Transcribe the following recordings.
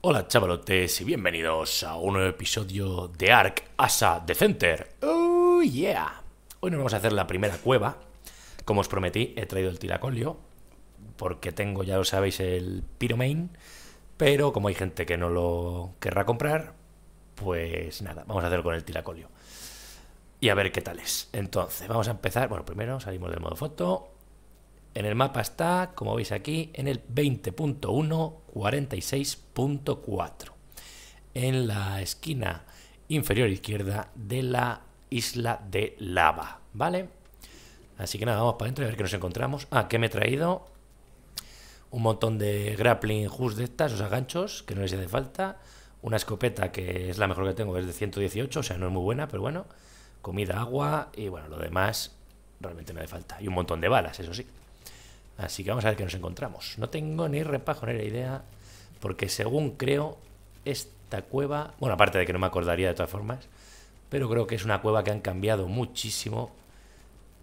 Hola chavalotes y bienvenidos a un nuevo episodio de Ark Asa The Center. Oh yeah. Hoy nos vamos a hacer la primera cueva. Como os prometí, he traído el tiracolio porque tengo, ya lo sabéis, el Pyromain, pero como hay gente que no lo querrá comprar, pues nada, vamos a hacerlo con el tiracolio. Y a ver qué tal es. Entonces, vamos a empezar. Bueno, primero salimos del modo foto. En el mapa está, como veis aquí, en el 20.1.46.4. En la esquina inferior izquierda de la isla de lava, ¿vale? Así que nada, vamos para adentro a ver qué nos encontramos. Ah, que me he traído un montón de grappling hooks de estas, o sea, ganchos, que no les hace falta. Una escopeta que es la mejor que tengo, es de 118, o sea, no es muy buena, pero bueno. Comida, agua y bueno, lo demás realmente no hace falta. Y un montón de balas, eso sí. Así que vamos a ver qué nos encontramos. No tengo ni repajo ni idea, porque según creo, esta cueva, bueno, aparte de que no me acordaría de todas formas, pero creo que es una cueva que han cambiado muchísimo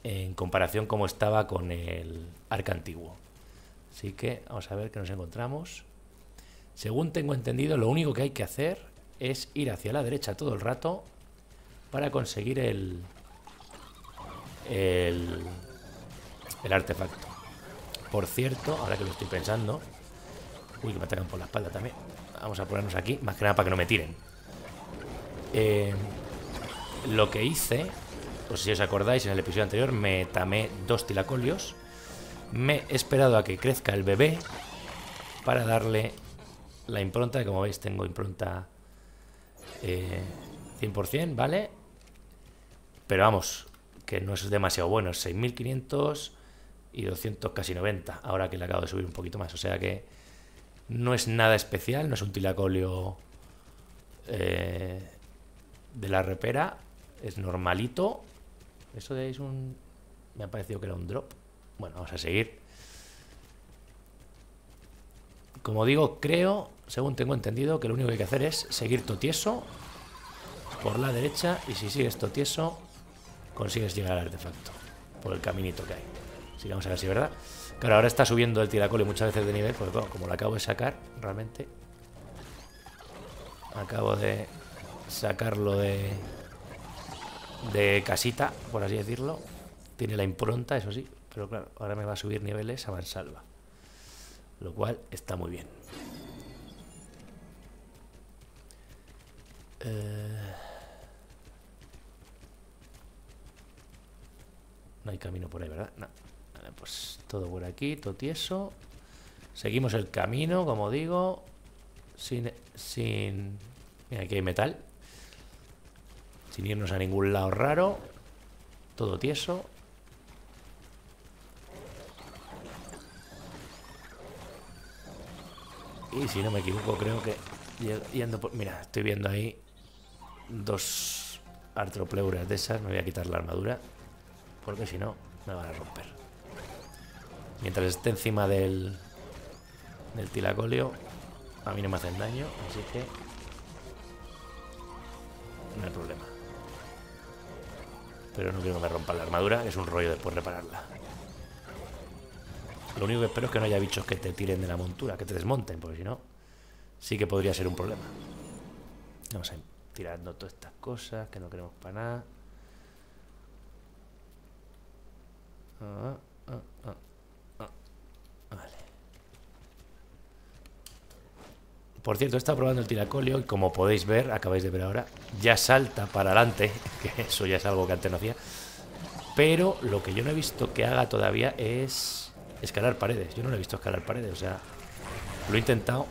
en comparación como estaba con el arca antiguo. Así que vamos a ver qué nos encontramos. Según tengo entendido, lo único que hay que hacer es ir hacia la derecha todo el rato para conseguir el, el, el artefacto. Por cierto, ahora que lo estoy pensando... Uy, que me atacan por la espalda también. Vamos a ponernos aquí, más que nada para que no me tiren. Eh, lo que hice, pues si os acordáis, en el episodio anterior me tamé dos tilacolios. Me he esperado a que crezca el bebé para darle la impronta, como veis tengo impronta eh, 100%, ¿vale? Pero vamos, que no es demasiado bueno, es 6500 y 200 casi 90, ahora que le acabo de subir un poquito más. O sea que no es nada especial, no es un tilacolio eh, de la repera, es normalito. Eso de es un... Me ha parecido que era un drop. Bueno, vamos a seguir. Como digo, creo, según tengo entendido, que lo único que hay que hacer es seguir totieso por la derecha y si sigues totieso consigues llegar al artefacto por el caminito que hay. Así vamos a ver si es verdad. Claro, ahora está subiendo el tiracole muchas veces de nivel, porque bueno, como lo acabo de sacar, realmente acabo de sacarlo de de casita, por así decirlo. Tiene la impronta, eso sí, pero claro, ahora me va a subir niveles a mansalva. Lo cual está muy bien. Eh... No hay camino por ahí, ¿verdad? No. Pues todo por aquí, todo tieso. Seguimos el camino, como digo. Sin... sin... Mira, aquí hay metal. Sin irnos a ningún lado raro. Todo tieso. Y si no me equivoco, creo que yendo por... Mira, estoy viendo ahí dos artropleuras de esas. Me voy a quitar la armadura. Porque si no, me van a romper. Mientras esté encima del, del tilacolio, a mí no me hacen daño, así que no hay problema. Pero no quiero que me rompan la armadura, es un rollo después repararla. Lo único que espero es que no haya bichos que te tiren de la montura, que te desmonten, porque si no, sí que podría ser un problema. Vamos a ir tirando todas estas cosas que no queremos para nada. Ah, ah, ah, ah. Por cierto, estado probando el tiracolio y como podéis ver, acabáis de ver ahora, ya salta para adelante, que eso ya es algo que antes no hacía. Pero lo que yo no he visto que haga todavía es escalar paredes. Yo no lo he visto escalar paredes, o sea, lo he intentado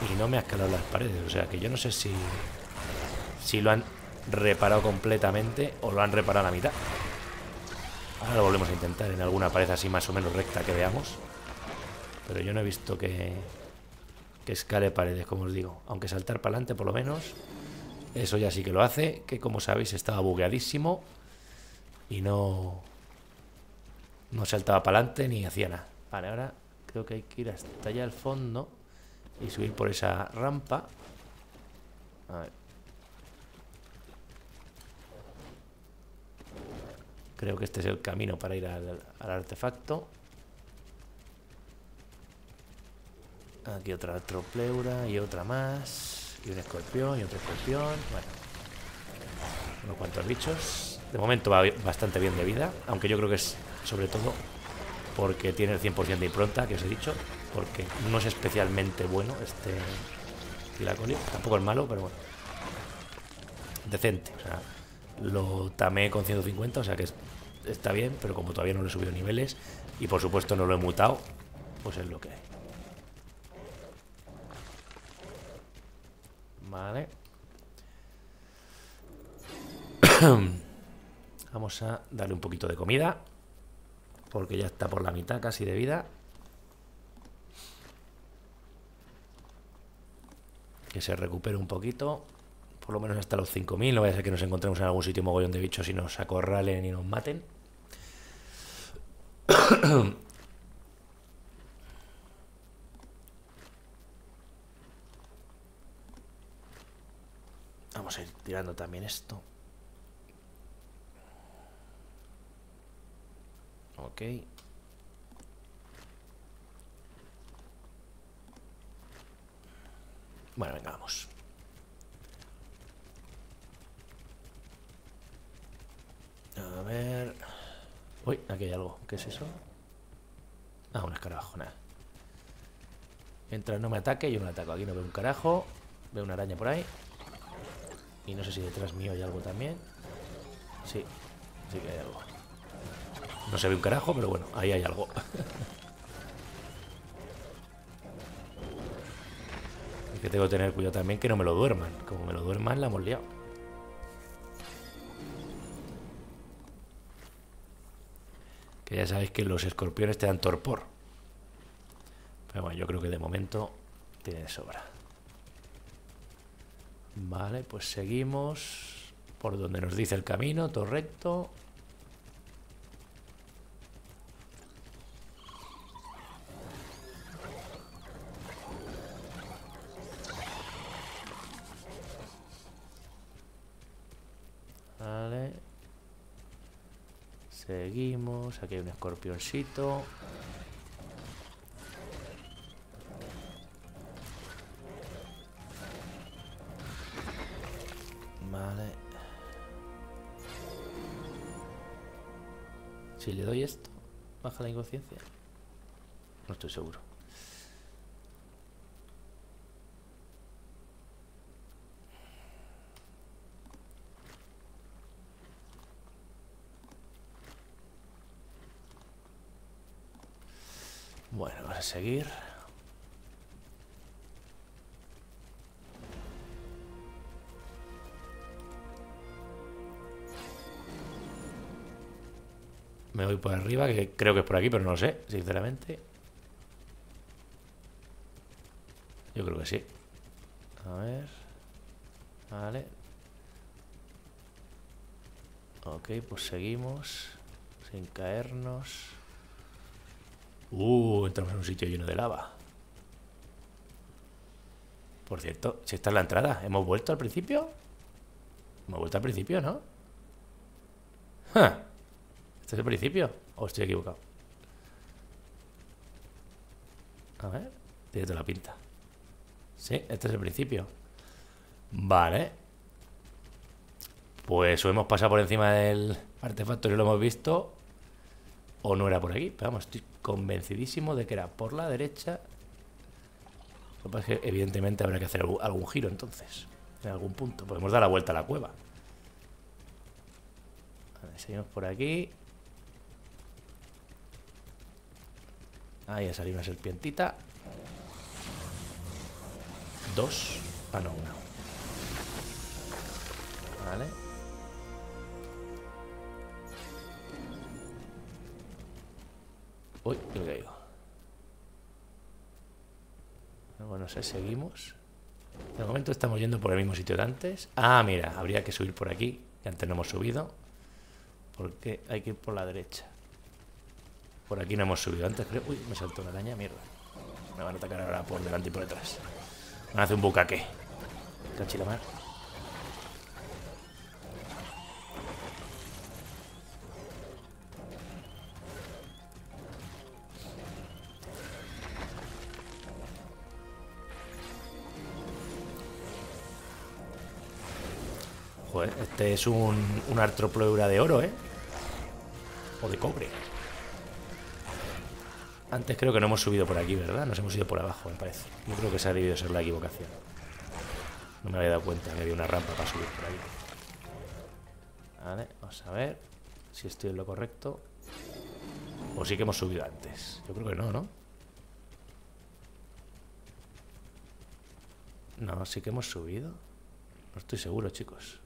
y no me ha escalado las paredes. O sea, que yo no sé si, si lo han reparado completamente o lo han reparado a la mitad. Ahora lo volvemos a intentar en alguna pared así más o menos recta que veamos. Pero yo no he visto que, que escale paredes, como os digo. Aunque saltar para adelante por lo menos. Eso ya sí que lo hace. Que como sabéis estaba bugueadísimo. Y no... No saltaba para adelante ni hacía nada. Vale, ahora creo que hay que ir hasta allá al fondo. Y subir por esa rampa. A ver. Creo que este es el camino para ir al, al artefacto. Aquí otra tropleura y otra más. Y un escorpión y otro escorpión. Bueno. Unos cuantos bichos. De momento va bastante bien de vida. Aunque yo creo que es sobre todo porque tiene el 100% de impronta, que os he dicho. Porque no es especialmente bueno este. Tampoco es malo, pero bueno. Decente. O sea, lo tamé con 150, o sea que está bien, pero como todavía no le he subido niveles y por supuesto no lo he mutado, pues es lo que hay. Vale. Vamos a darle un poquito de comida. Porque ya está por la mitad casi de vida. Que se recupere un poquito. Por lo menos hasta los 5.000. No vaya a ser que nos encontremos en algún sitio mogollón de bichos y nos acorralen y nos maten. Tirando también esto. Ok. Bueno, venga, vamos. A ver... Uy, aquí hay algo. ¿Qué es eso? Ah, un escarabajo, nada. Mientras no me ataque, yo no ataco. Aquí no veo un carajo. Veo una araña por ahí. Y no sé si detrás mío hay algo también. Sí, sí que hay algo. No se ve un carajo, pero bueno, ahí hay algo. y que tengo que tener cuidado también que no me lo duerman. Como me lo duerman, la hemos liado. Que ya sabéis que los escorpiones te dan torpor. Pero bueno, yo creo que de momento tiene sobra. Vale, pues seguimos por donde nos dice el camino, todo recto. Vale. Seguimos. Aquí hay un escorpioncito. Si le doy esto, baja la inconsciencia. No estoy seguro. Bueno, vamos a seguir. Me voy por arriba, que creo que es por aquí, pero no lo sé, sinceramente. Yo creo que sí. A ver. Vale. Ok, pues seguimos. Sin caernos. Uh, entramos en un sitio lleno de lava. Por cierto, si esta es la entrada, ¿hemos vuelto al principio? Hemos vuelto al principio, ¿no? ¿Este es el principio? ¿O estoy equivocado? A ver, tiene la pinta. Sí, este es el principio. Vale. Pues o hemos pasado por encima del artefacto y lo hemos visto, o no era por aquí. Pero vamos, estoy convencidísimo de que era por la derecha. Lo que pasa es que evidentemente habrá que hacer algún giro entonces. En algún punto. Podemos dar la vuelta a la cueva. Vale, seguimos por aquí. Ahí ha salido una serpientita. Dos. Ah, no, una. Vale. Uy, qué caigo. Bueno, no sé, seguimos. De momento estamos yendo por el mismo sitio de antes. Ah, mira, habría que subir por aquí, que antes no hemos subido. Porque hay que ir por la derecha. Por aquí no hemos subido antes, creo. Uy, me saltó una araña, mierda. Me van a atacar ahora por delante y por detrás. Me van un bucaque. Cachilamar. Joder, este es un, un artropleura de oro, ¿eh? O de cobre. Antes creo que no hemos subido por aquí, ¿verdad? Nos hemos ido por abajo, me parece. Yo creo que esa ha debido ser la equivocación. No me había dado cuenta que había una rampa para subir por ahí. Vale, vamos a ver si estoy en lo correcto. O sí que hemos subido antes. Yo creo que no, ¿no? No, sí que hemos subido. No estoy seguro, chicos.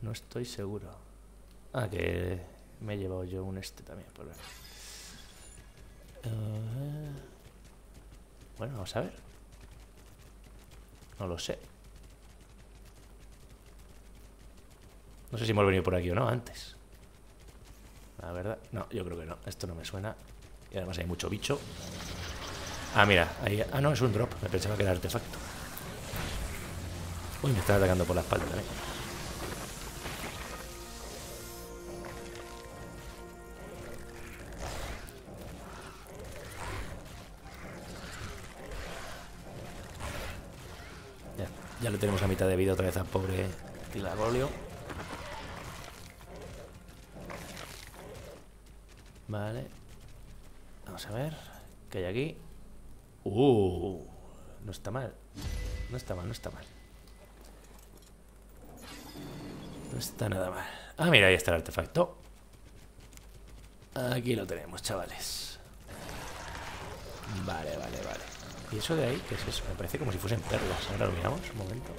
No estoy seguro. Ah, que me he llevado yo un este también. Por ver. Eh, bueno, vamos a ver. No lo sé. No sé si hemos venido por aquí o no antes. La verdad, no, yo creo que no. Esto no me suena. Y además hay mucho bicho. Ah, mira. Ah, no, es un drop. Me pensaba que era artefacto. Uy, me está atacando por la espalda también. Ya, ya lo tenemos a mitad de vida otra vez al pobre Tilagolio. Vale. Vamos a ver. ¿Qué hay aquí? Uh, no está mal. No está mal, no está mal. No está nada mal. Ah, mira, ahí está el artefacto. Aquí lo tenemos, chavales. Vale, vale, vale. ¿Y eso de ahí? ¿Qué es eso? Me parece como si fuesen perlas. Ahora lo miramos, un momento.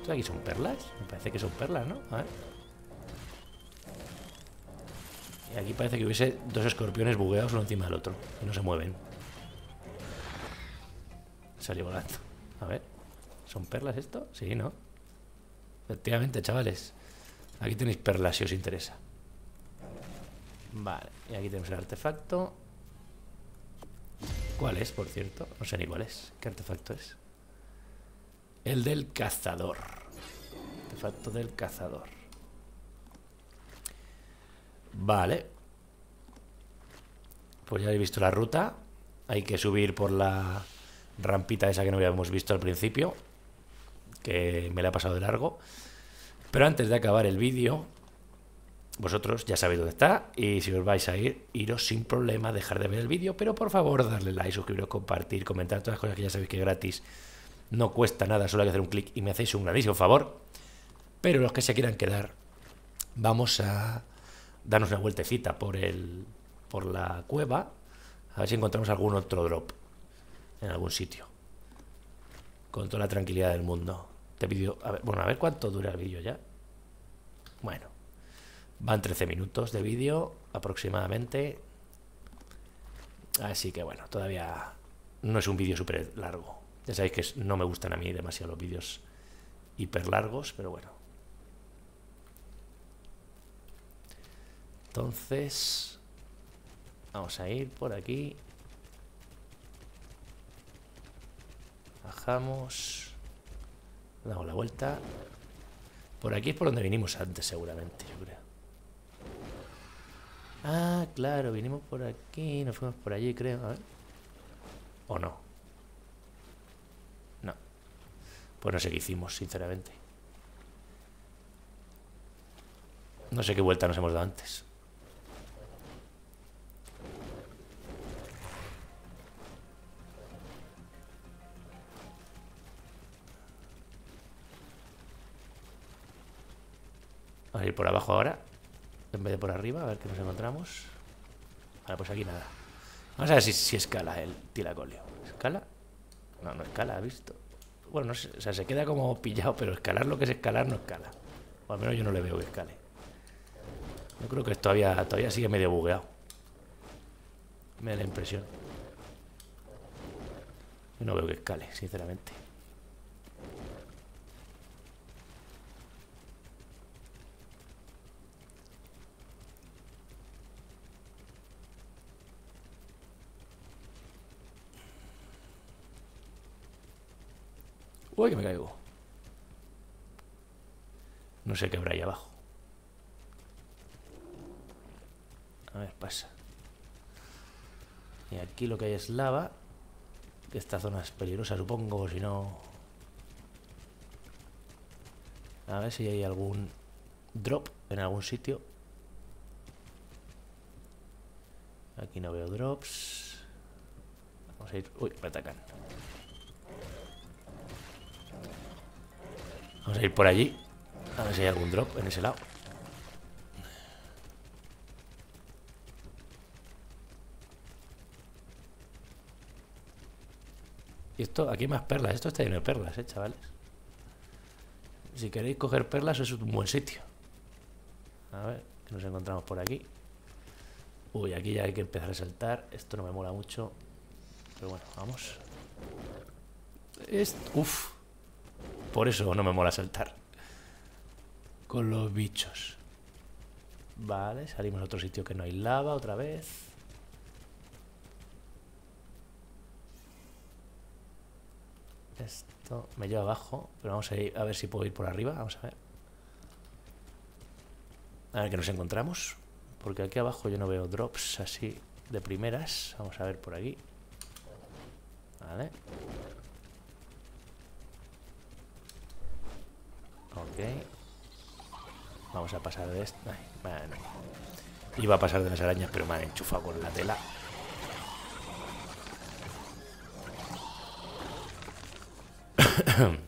¿Esto aquí son perlas? Me parece que son perlas, ¿no? A ver. Y aquí parece que hubiese dos escorpiones bugueados uno encima del otro. Y no se mueven. Salió volando. A ver. ¿Son perlas esto? Sí, ¿no? Efectivamente, chavales. Aquí tenéis perlas si os interesa. Vale, y aquí tenemos el artefacto. ¿Cuál es, por cierto? No sé ni cuál es. ¿Qué artefacto es? El del cazador. Artefacto del cazador. Vale. Pues ya he visto la ruta. Hay que subir por la rampita esa que no habíamos visto al principio. Que me la ha pasado de largo. Pero antes de acabar el vídeo, vosotros ya sabéis dónde está. Y si os vais a ir, iros sin problema, dejar de ver el vídeo. Pero por favor, darle like, suscribiros, compartir, comentar todas las cosas que ya sabéis que es gratis. No cuesta nada, solo hay que hacer un clic y me hacéis un grandísimo favor. Pero los que se quieran quedar, vamos a darnos una vueltecita por el por la cueva a ver si encontramos algún otro drop en algún sitio con toda la tranquilidad del mundo este vídeo bueno a ver cuánto dura el vídeo ya bueno van 13 minutos de vídeo aproximadamente así que bueno todavía no es un vídeo súper largo ya sabéis que no me gustan a mí demasiado los vídeos hiper largos pero bueno Entonces, vamos a ir por aquí. Bajamos. Damos la vuelta. Por aquí es por donde vinimos antes, seguramente, yo creo. Ah, claro, vinimos por aquí, nos fuimos por allí, creo. A ver. ¿O no? No. Pues no sé qué hicimos, sinceramente. No sé qué vuelta nos hemos dado antes. Vamos a ir por abajo ahora. En vez de por arriba, a ver qué nos encontramos. Vale, pues aquí nada. Vamos a ver si, escala el tilacolio. ¿Escala? No, no escala, ¿ha visto? Bueno, no sé, o sea, se queda como pillado, pero escalar lo que es escalar no escala. O al menos yo no le veo que escale. Yo creo que todavía, todavía sigue medio bugueado. Me da la impresión. Yo no veo que escale, sinceramente. Uy, que me caigo. No sé qué habrá ahí abajo. A ver, pasa. Y aquí lo que hay es lava. Que esta zona es peligrosa, supongo, si no... A ver si hay algún drop en algún sitio. Aquí no veo drops. Vamos a ir... Uy, me atacan. Vamos a ir por allí. A ver si hay algún drop en ese lado. Y esto, aquí más perlas. Esto está lleno de perlas, eh, chavales. Si queréis coger perlas, es un buen sitio. A ver, que nos encontramos por aquí. Uy, aquí ya hay que empezar a saltar. Esto no me mola mucho. Pero bueno, vamos. Uf. Por eso no me mola saltar. Con los bichos. Vale, salimos a otro sitio que no hay lava otra vez. Esto me lleva abajo, pero vamos a ir a ver si puedo ir por arriba. Vamos a ver. A ver qué nos encontramos. Porque aquí abajo yo no veo drops así de primeras. Vamos a ver por aquí. Vale. Ok. Vamos a pasar de esto. bueno. Iba a pasar de las arañas, pero me han enchufado con la tela.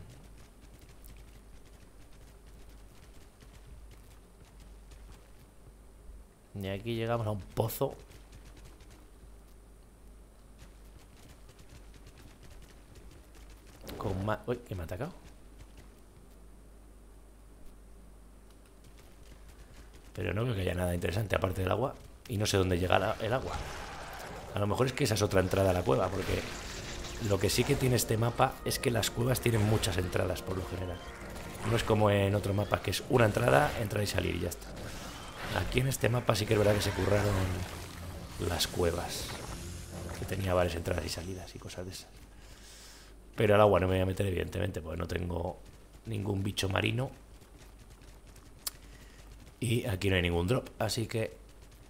y aquí llegamos a un pozo. Con más... Uy, que me ha atacado. Pero no veo que haya nada interesante aparte del agua. Y no sé dónde llega el agua. A lo mejor es que esa es otra entrada a la cueva, porque lo que sí que tiene este mapa es que las cuevas tienen muchas entradas por lo general. No es como en otro mapa que es una entrada, entrar y salir y ya está. Aquí en este mapa sí que es verdad que se curraron las cuevas. Que tenía varias entradas y salidas y cosas de esas. Pero al agua no me voy a meter evidentemente porque no tengo ningún bicho marino. Y aquí no hay ningún drop. Así que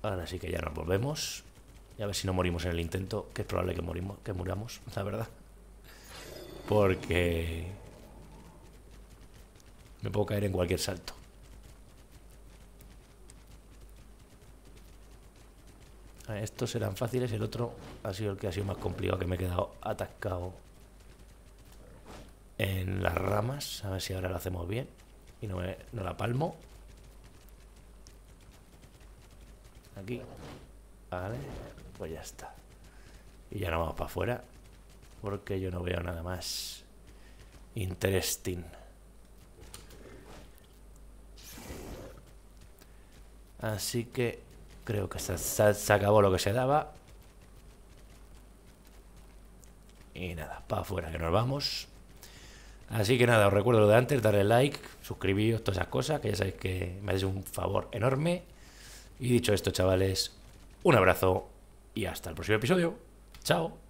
ahora sí que ya nos volvemos. Y a ver si no morimos en el intento, que es probable que morimos, que muramos, la verdad. Porque me puedo caer en cualquier salto. Estos serán fáciles, el otro ha sido el que ha sido más complicado, que me he quedado atascado en las ramas. A ver si ahora lo hacemos bien y no, me, no la palmo. Aquí. Vale pues ya está. Y ya no vamos para afuera, porque yo no veo nada más interesting. Así que creo que se, acabó lo que se daba. Y nada, para afuera que nos vamos. Así que nada, os recuerdo lo de antes, darle like, suscribiros, todas esas cosas, que ya sabéis que me hacéis un favor enorme. Y dicho esto, chavales, un abrazo y hasta el próximo episodio. Chao.